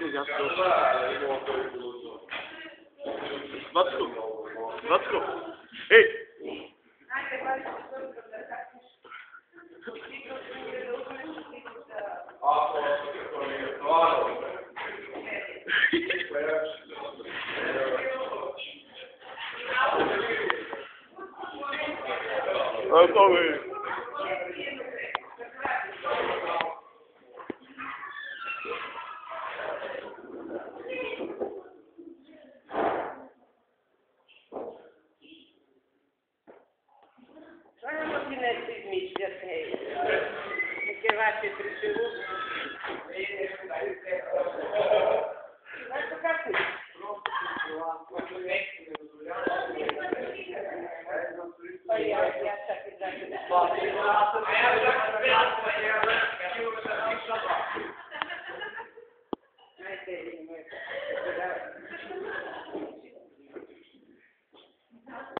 やってほしい。マツコ、マツコ、えい。I'm sorry. onde nesses mitos de ateia? É que vai ser preciso? Vai tocar tudo. Pronto, pronto. Olha, olha, acha que já que dá. Vai ter, vai